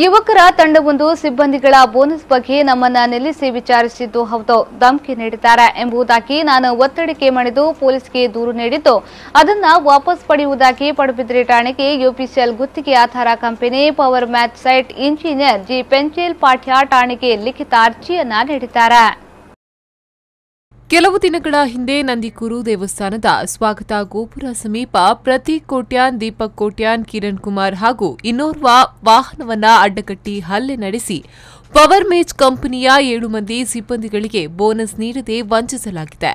ಯುವಕರ ತಂಡವೊಂದು ಸಿಬ್ಬಂದಿಗಳ ಬೋನಸ್ ಬಗ್ಗೆ ನಮ್ಮನ್ನ ನಿಲ್ಲಿಸಿ ವಿಚಾರಿಸಿದ್ದು ಹೌದು. ಧಮಕಿ ನೀಡಿದ್ದಾರೆ ಎಂಬುದಾಗಿ ನಾನು ಒತ್ತಡಕ್ಕೆ ಮಣಿದು ಪೊಲೀಸ್ಗೆ ದೂರು ನೀಡಿದ್ದು. ಅದನ್ನ ವಾಪಸ್ ಪಡೆಯುವುದಾಗಿ ಪಡುಬಿದ್ರಿ ಠಾಣೆಗೆ ಯುಪಿಸಿಎಲ್ ಗುತ್ತಿಗೆ ಆಧಾರ company Power Mech site engineer G. ಪೆಂಚೇಲ್ ಪಾಠ್ಯ ಠಾಣೆಗೆ ಲಿಖಿತ ಅರ್ಜಿಯನ್ನ ನೀಡಿದ್ದಾರೆ. ಕೆಲವು ದಿನಗಳ ಹಿಂದೆ ನಂದಿಕೂರು ದೇವಸ್ಥಾನದ ಸ್ವಾಗತ ಗೋಪುರ ಸಮೀಪ ಪ್ರತೀಕ್ ಕೋಟ್ಯಾನ್ ದೀಪಕ್ ಕೋಟ್ಯಾನ್ ಕಿರಣ್ ಕುಮಾರ್ ಹಾಗೂ ಇನ್ನೋರ್ವ ವಾಹನವನ್ನ ಅಡ್ಡಗಟ್ಟಿ ಹಲ್ಲೆ ನಡೆಸಿ ಪವರ್ ಮೇಜ್ ಕಂಪನಿಯ ಏಳು ಮಂದಿ ಸಿಬ್ಬಂದಿಗಳಿಗೆ ಬೋನಸ್ ನೀಡದೆ ವಂಚಿಸಲಾಗಿದೆ.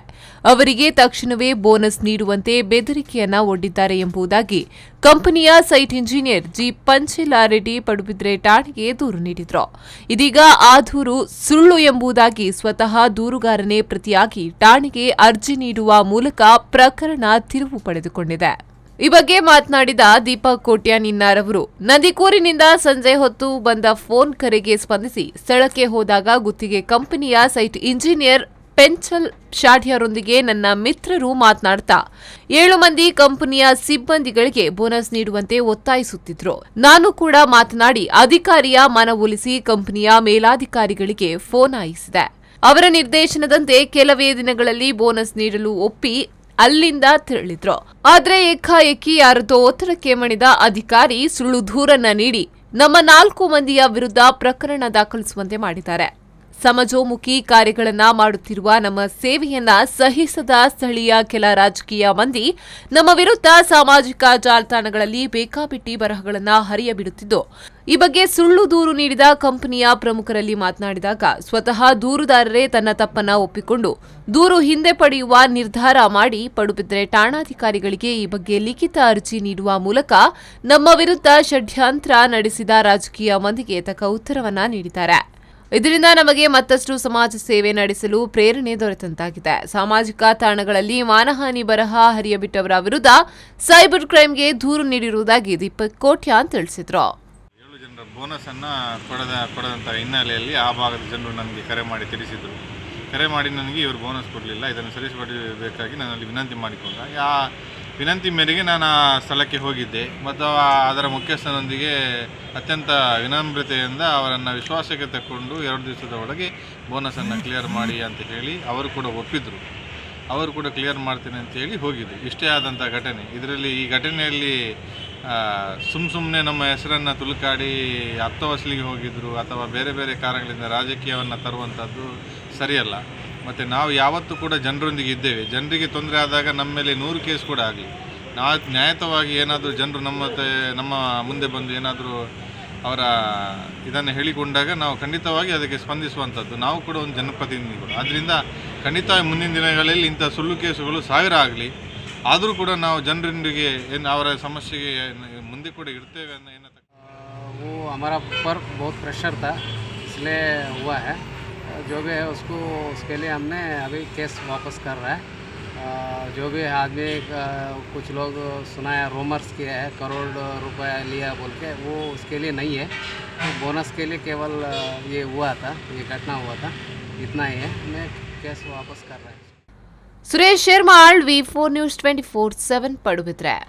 ಅವರಿಗೆ ತಕ್ಷಣವೇ ಬೋನಸ್ ನೀಡುವಂತೆ ಬೆದರಿಕೆಯನ್ನ ಒಡ್ಡಿದ್ದಾರೆ ಎಂಬುದಾಗಿ ಕಂಪನಿಯ ಸೈಟ್ ಇಂಜಿನಿಯರ್ ಜಿ ಪಂಚಿಲಾರೆಡ್ಡಿ ಪಡುಬಿದ್ರೆ ಠಾಣೆಗೆ ದೂರು ನೀಡಿದ್ರು. ಇದೀಗ ಆ ದೂರು ಸುಳ್ಳು ಎಂಬುದಾಗಿ ಸ್ವತಃ ದೂರುಗಾರನೇ ಪ್ರತಿಯಾಗಿ ಠಾಣೆಗೆ ಅರ್ಜಿ ನೀಡುವ ಮೂಲಕ ಪ್ರಕರಣ ತಿರುವು ಪಡೆದುಕೊಂಡಿದೆ. ಈ ಬಗ್ಗೆ ಮಾತನಾಡಿದ ದೀಪಕ್ ಕೋಟ್ಯಾನ್ ಇನ್ನಾರ್ ಅವರು ನಂದಿಕೂರಿನಿಂದ ಸಂಜೆ ಹೊತ್ತು ಬಂದ ಫೋನ್ ಕರೆಗೆ ಸ್ಪಂದಿಸಿ ಸ್ಥಳಕ್ಕೆ ಹೋದಾಗ ಗುತ್ತಿಗೆ ಕಂಪನಿಯ ಸೈಟ್ ಇಂಜಿನಿಯರ್ ಪೆಂಚಲ್ ಶಾಢ್ಯರೊಂದಿಗೆ ನನ್ನ ಮಿತ್ರರು ಮಾತನಾಡ್ತಾ, ಏಳು ಮಂದಿ ಕಂಪನಿಯ ಸಿಬ್ಬಂದಿಗಳಿಗೆ ಬೋನಸ್ ನೀಡುವಂತೆ ಒತ್ತಾಯಿಸುತ್ತಿದ್ರು. ನಾನು ಕೂಡ ಮಾತನಾಡಿ ಅಧಿಕಾರಿಯ ಮನವೊಲಿಸಿ ಕಂಪನಿಯ ಮೇಲಾಧಿಕಾರಿಗಳಿಗೆ ಫೋನ್ ಆಯಿಸಿದೆ ಅವರ ನಿರ್ದೇಶನದಂತೆ ಕೆಲವೇ ದಿನಗಳಲ್ಲಿ ಬೋನಸ್ ನೀಡಲು ಒಪ್ಪಿ ಅಲ್ಲಿಂದ ತೆರಳಿದ್ರು. ಆದ್ರೆ ಏಕಾಏಕಿ ಯಾರದೋ ಒತ್ತಡಕ್ಕೆ ಮಣಿದ ಅಧಿಕಾರಿ ಸುಳ್ಳು ದೂರನ್ನ ನೀಡಿ ನಮ್ಮ ನಾಲ್ಕು ಮಂದಿಯ ವಿರುದ್ಧ ಪ್ರಕರಣ ದಾಖಲಿಸುವಂತೆ ಮಾಡಿದ್ದಾರೆ. ಸಮಾಜೋಮುಖಿ ಕಾರ್ಯಗಳನ್ನು ಮಾಡುತ್ತಿರುವ ನಮ್ಮ ಸೇವೆಯನ್ನ ಸಹಿಸದ ಸ್ಥಳೀಯ ಕೆಲ ರಾಜಕೀಯ ಮಂದಿ ನಮ್ಮ ವಿರುದ್ಧ ಸಾಮಾಜಿಕ ಜಾಲತಾಣಗಳಲ್ಲಿ ಬೇಕಾಬಿಟ್ಟಿ ಬರಹಗಳನ್ನು ಹರಿಯಬಿಡುತ್ತಿದ್ದು, ಈ ಬಗ್ಗೆ ಸುಳ್ಳು ದೂರು ನೀಡಿದ ಕಂಪನಿಯ ಪ್ರಮುಖರಲ್ಲಿ ಮಾತನಾಡಿದಾಗ ಸ್ವತಃ ದೂರುದಾರರೇ ತನ್ನ ತಪ್ಪನ್ನ ಒಪ್ಪಿಕೊಂಡು ದೂರು ಹಿಂದೆ ಪಡೆಯುವ ನಿರ್ಧಾರ ಮಾಡಿ ಪಡುಬಿದ್ರೆ ಠಾಣಾಧಿಕಾರಿಗಳಿಗೆ ಈ ಬಗ್ಗೆ ಲಿಖಿತ ಅರ್ಜಿ ನೀಡುವ ಮೂಲಕ ನಮ್ಮ ವಿರುದ್ಧ ಷಡ್ಯಂತ್ರ ನಡೆಸಿದ ರಾಜಕೀಯ ಮಂದಿಗೆ ತಕ್ಕ ಉತ್ತರವನ್ನ ನೀಡಿದ್ದಾರೆ. ಇದರಿಂದ ನಮಗೆ ಮತ್ತಷ್ಟು ಸಮಾಜ ಸೇವೆ ನಡೆಸಲು ಪ್ರೇರಣೆ ದೊರೆತಂತಾಗಿದೆ. ಸಾಮಾಜಿಕ ತಾಣಗಳಲ್ಲಿ ಮಾನಹಾನಿ ಬರಹ ಹರಿಯಬಿಟ್ಟವರ ವಿರುದ್ಧ ಸೈಬರ್ ಕ್ರೈಮ್ಗೆ ದೂರು ನೀಡಿರುವುದಾಗಿ ದೀಪಕ್ ಕೋಟ್ಯಾನ್ ತಿಳಿಸಿದರು. ಏಳು ಜನರ ಬೋನಸನ್ನು ಕೊಡದ ಕೊಡದಂತಹ ಹಿನ್ನೆಲೆಯಲ್ಲಿ ಆ ಭಾಗದ ಜನರು ನನಗೆ ಕರೆ ಮಾಡಿ ತಿಳಿಸಿದರು. ಕರೆ ಮಾಡಿ ನನಗೆ ಇವರು ಬೋನಸ್ ಕೊಡಲಿಲ್ಲ, ಇದನ್ನು ಸರಿಪಡಿಸಬೇಕಾಗಿ ಅಲ್ಲಿ ವಿನಂತಿ ಮಾಡಿಕೊಂಡ. ಆ ವಿನಂತಿ ಮೇರೆಗೆ ನಾನು ಆ ಸ್ಥಳಕ್ಕೆ ಹೋಗಿದ್ದೆ ಮತ್ತು ಅದರ ಮುಖ್ಯಸ್ಥನೊಂದಿಗೆ ಅತ್ಯಂತ ವಿನಮ್ರತೆಯಿಂದ ಅವರನ್ನು ವಿಶ್ವಾಸಕ್ಕೆ ತಕ್ಕೊಂಡು ಎರಡು ದಿವಸದ ಒಳಗೆ ಬೋನಸನ್ನು ಕ್ಲಿಯರ್ ಮಾಡಿ ಅಂತ ಹೇಳಿ ಅವರು ಕೂಡ ಒಪ್ಪಿದ್ರು. ಅವರು ಕೂಡ ಕ್ಲಿಯರ್ ಮಾಡ್ತೀನಿ ಅಂತ ಹೇಳಿ ಹೋಗಿದ್ದು. ಇಷ್ಟೇ ಆದಂಥ ಘಟನೆ. ಇದರಲ್ಲಿ ಈ ಘಟನೆಯಲ್ಲಿ ಸುಮ್ಮ ಸುಮ್ಮನೆ ನಮ್ಮ ಹೆಸರನ್ನು ತುಳುಕಾಡಿ ಅರ್ಥವಸಲಿಗೆ ಹೋಗಿದ್ರು ಅಥವಾ ಬೇರೆ ಬೇರೆ ಕಾರಣಗಳಿಂದ ರಾಜಕೀಯವನ್ನು ತರುವಂಥದ್ದು ಸರಿಯಲ್ಲ. ಮತ್ತು ನಾವು ಯಾವತ್ತೂ ಕೂಡ ಜನರೊಂದಿಗೆ ಇದ್ದೇವೆ ಜನರಿಗೆ ತೊಂದರೆ ಆದಾಗ ನಮ್ಮ ಮೇಲೆ ನೂರು ಕೇಸ್ ಕೂಡ ಆಗಲಿ ನಾವು ನ್ಯಾಯಯುತವಾಗಿ ಏನಾದರೂ ಜನರು ನಮ್ಮ ತೆ- ನಮ್ಮ ಮುಂದೆ ಬಂದು ಏನಾದರೂ ಅವರ ಇದನ್ನು ಹೇಳಿಕೊಂಡಾಗ ನಾವು ಖಂಡಿತವಾಗಿ ಅದಕ್ಕೆ ಸ್ಪಂದಿಸುವಂಥದ್ದು ನಾವು ಕೂಡ ಒಂದು ಜನಪ್ರತಿನಿಧಿಗಳು ಆದ್ದರಿಂದ ಖಂಡಿತ ಮುಂದಿನ ದಿನಗಳಲ್ಲಿ ಇಂಥ ಸುಳ್ಳು ಕೇಸುಗಳು ಸಾವಿರ ಆಗಲಿ ಆದರೂ ಕೂಡ ನಾವು ಜನರೊಂದಿಗೆ ಏನು ಅವರ ಸಮಸ್ಯೆಗೆ ಏನು ಮುಂದೆ ಕೂಡ ಇರ್ತೇವೆ ಅನ್ನೋ ಏನೋ वो हमारा पर बहुत प्रेशर था इसलिए हुआ है जो भी है उसको, उसके लिए हमने अभी केस वापस कर रहा है। जो भी आदमी कुछ लोग सुनाया रोमर्स किया है, करोड़ रुपया लिया बोल के, वो उसके लिए नहीं है। तो बोनस के लिए केवल ये हुआ था, ये घटना हुआ था, इतना ही है। मैं केस वापस कर रहा है। Suresh Sharma V four news twenty four seven पडुभित्रा